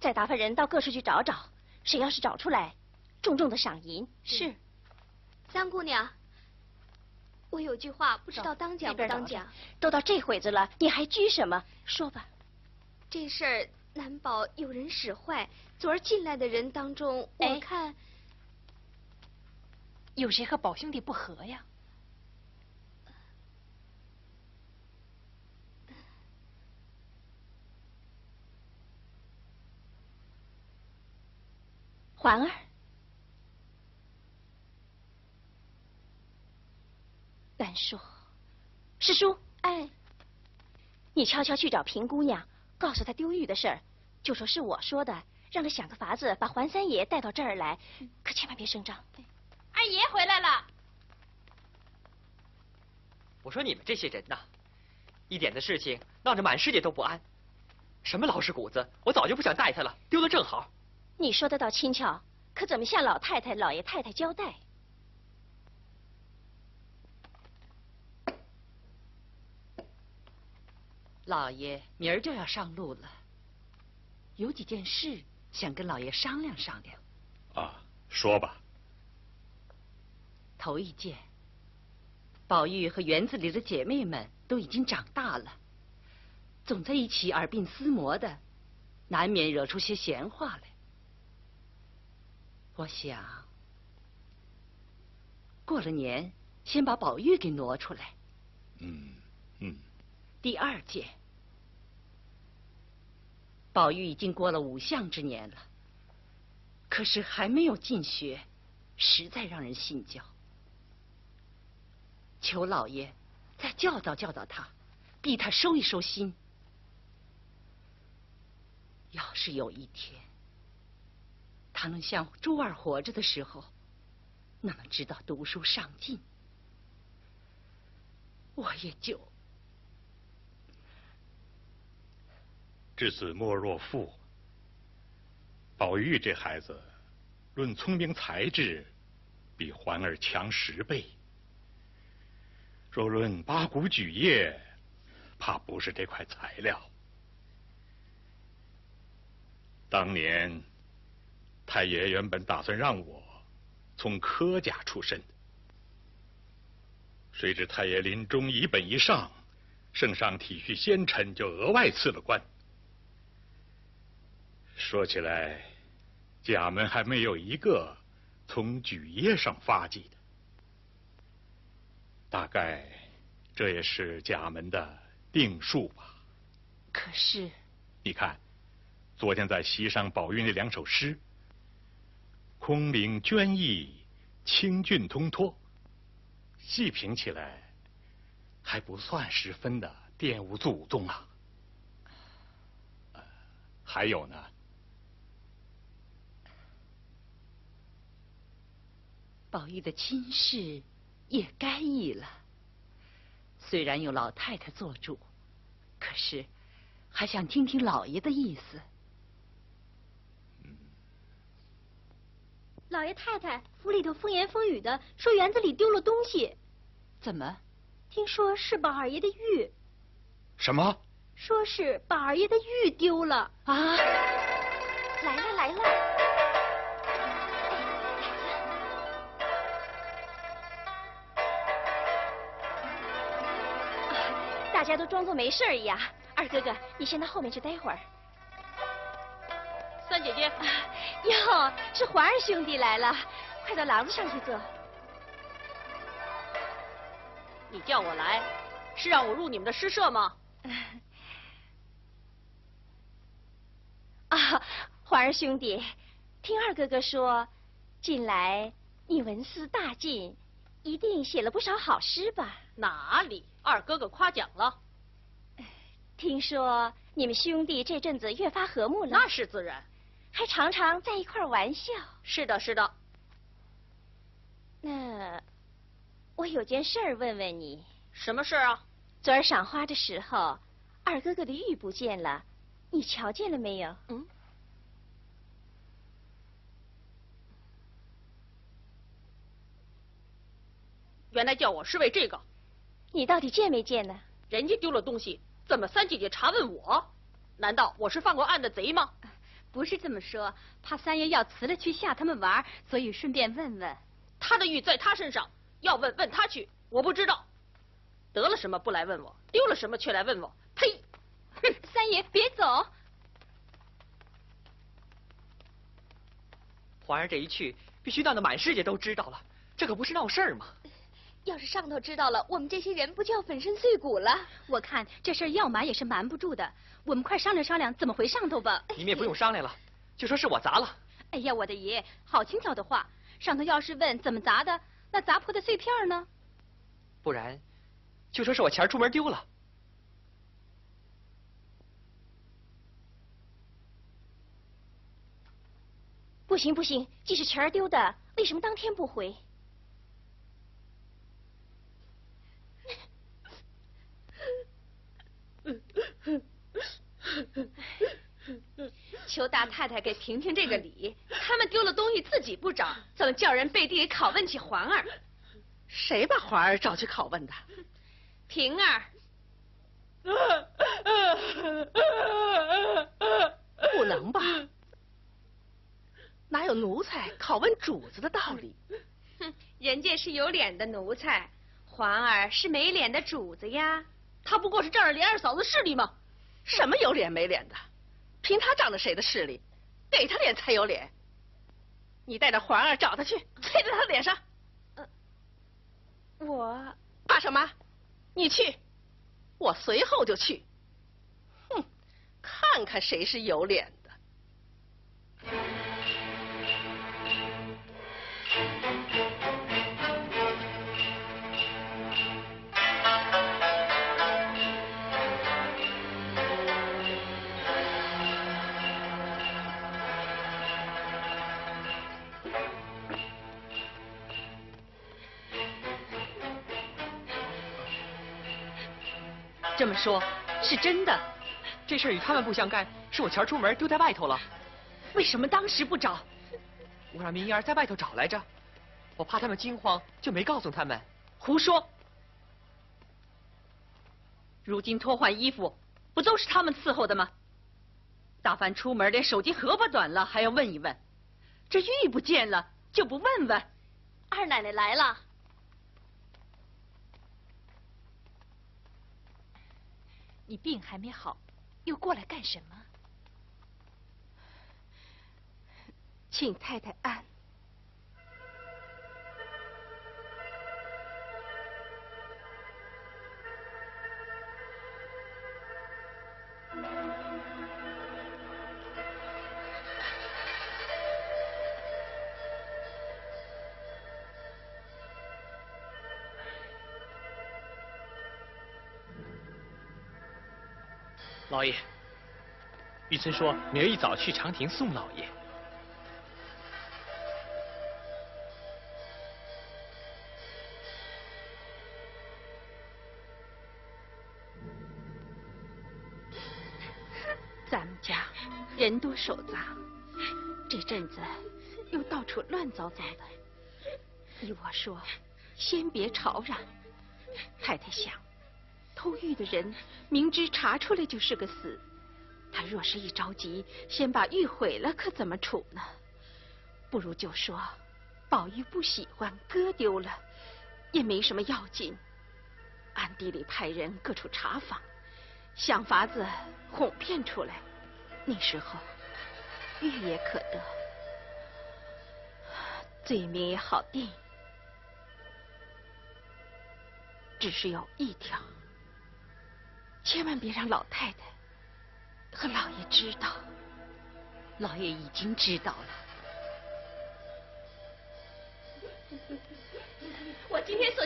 再打发人到各处去找找，谁要是找出来，重重的赏银。是。三姑娘，我有句话不知道当讲不当讲。都到这会子了，你还拘什么？说吧。这事儿难保有人使坏。昨儿进来的人当中，我看有谁和宝兄弟不和呀？环儿，难说。师叔，哎，你悄悄去找平姑娘，告诉她丢玉的事儿，就说是我说的，让她想个法子把环三爷带到这儿来，可千万别声张。二爷回来了。我说你们这些人呐，一点的事情闹得满世界都不安。什么老实骨子，我早就不想带他了，丢了正好。你说的倒轻巧，可怎么向老太太、老爷太太交代？老爷明儿就要上路了，有几件事想跟老爷商量商量。啊，说吧。头一件，宝玉和园子里的姐妹们都已经长大了，总在一起耳鬓厮磨的，难免惹出些闲话来。我想，过了年，先把宝玉给挪出来。嗯嗯。第二件，宝玉已经过了五相之年了，可是还没有进学，实在让人心焦。求老爷再教导教导他，逼他收一收心。要是有一天，他能像珠儿活着的时候那么知道读书上进，我也就至子莫若父。宝玉这孩子，论聪明才智，比环儿强十倍；若论八股举业，怕不是这块材料。当年。太爷原本打算让我从科甲出身，谁知太爷临终一本一上，圣上体恤先臣，就额外赐了官。说起来，甲门还没有一个从举业上发迹的，大概这也是甲门的定数吧。可是，你看，昨天在席上，宝玉那两首诗。空灵娟逸，清俊通脱，细品起来还不算十分的玷污祖宗啊。还有呢，宝玉的亲事也该议了。虽然有老太太做主，可是还想听听老爷的意思。老爷太太府里头风言风语的，说园子里丢了东西。怎么？听说是宝二爷的玉。什么？说是宝二爷的玉丢了啊！来了来了！大家都装作没事一样。二哥哥，你先到后面去待会儿。三姐姐。哟，是环儿兄弟来了，快到廊子上去坐。你叫我来，是让我入你们的诗社吗？啊，环儿兄弟，听二哥哥说，近来你文思大进，一定写了不少好诗吧？哪里，二哥哥夸奖了。听说你们兄弟这阵子越发和睦了。那是自然。还常常在一块玩笑。是的，是的。那我有件事儿问问你。什么事啊？昨儿赏花的时候，二哥哥的玉不见了，你瞧见了没有？嗯。原来叫我是为这个。你到底见没见呢？人家丢了东西，怎么三姐姐查问我？难道我是犯过案的贼吗？不是这么说，怕三爷要辞了去吓他们玩，所以顺便问问。他的玉在他身上，要问问他去，我不知道。得了什么不来问我，丢了什么却来问我，呸！哼，三爷别走。皇上这一去，必须闹得满世界都知道了，这可不是闹事儿吗？要是上头知道了，我们这些人不就要粉身碎骨了？我看这事儿要瞒也是瞒不住的，我们快商量商量怎么回上头吧。你们也不用商量了，就说是我砸了。哎呀，我的爷，好轻巧的话，上头要是问怎么砸的，那砸破的碎片呢？不然，就说是我钱出门丢了。不行不行，既是钱儿丢的，为什么当天不回？求大太太给评评这个理，他们丢了东西自己不找，怎么叫人背地里拷问起环儿？谁把环儿找去拷问的？平儿。不能吧？哪有奴才拷问主子的道理？哼，人家是有脸的奴才，环儿是没脸的主子呀。他不过是仗着连二嫂子势力吗？什么有脸没脸的？凭他仗着谁的势力？给他脸才有脸。你带着环儿找他去，啐在他脸上。我怕什么？你去，我随后就去。哼，看看谁是有脸的。这么说，是真的。这事与他们不相干，是我钱出门丢在外头了。为什么当时不找？我让明烟在外头找来着，我怕他们惊慌，就没告诉他们。胡说！如今脱换衣服，不都是他们伺候的吗？大凡出门连手机荷包短了还要问一问，这玉不见了就不问问。二奶奶来了。你病还没好，又过来干什么？请太太安。老爷，玉村说明儿一早去长亭送老爷。咱们家人多手杂，这阵子又到处乱糟糟的。依我说，先别吵嚷。太太想，偷玉的人明知查出来就是个死，他若是一着急，先把玉毁了，可怎么处呢？不如就说宝玉不喜欢，哥丢了，也没什么要紧。暗地里派人各处查访。想法子哄骗出来，那时候玉也可得，罪名也好定。只是有一条，千万别让老太太和老爷知道。老爷已经知道了。我今天所。